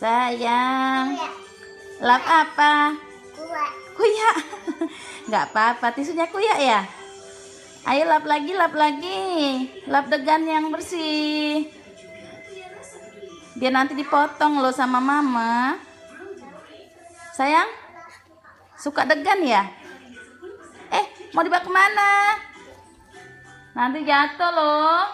Sayang. Iya. Lap apa? Kuyak. Kuya. Nggak apa-apa. Tisunya kuya ya? Ayo lap lagi, lap lagi. Lap degan yang bersih. Biar nanti dipotong loh sama mama. Sayang? Suka degan ya? Eh, mau dibawa ke mana? Nanti jatuh loh.